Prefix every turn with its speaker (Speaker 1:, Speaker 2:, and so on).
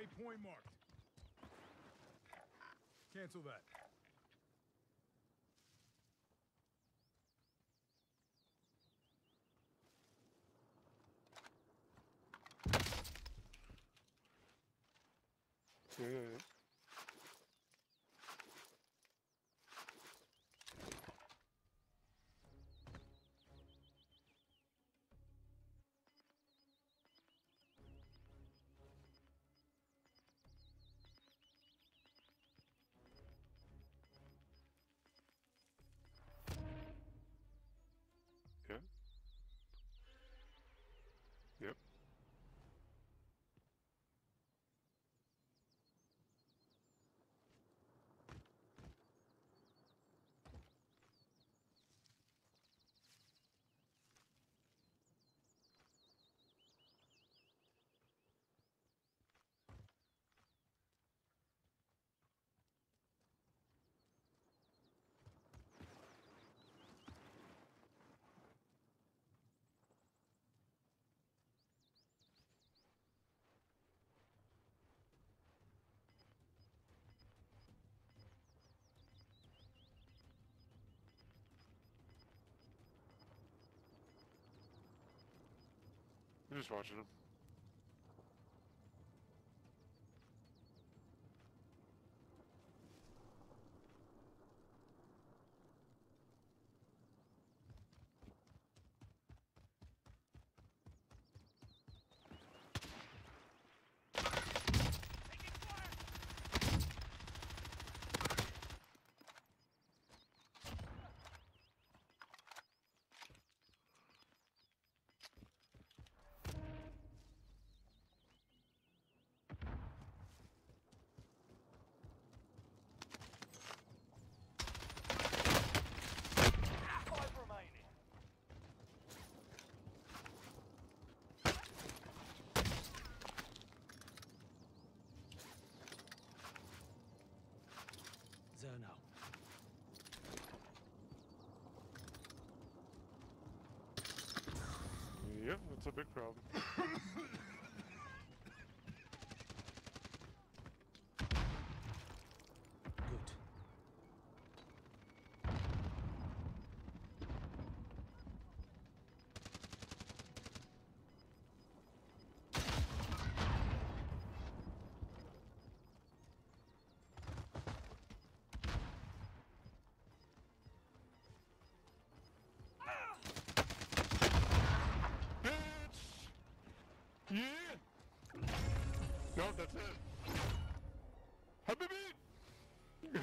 Speaker 1: Waypoint marked. Cancel that.
Speaker 2: Yeah, just watching him. Yeah, that's a big problem. No, that's it. Habibi!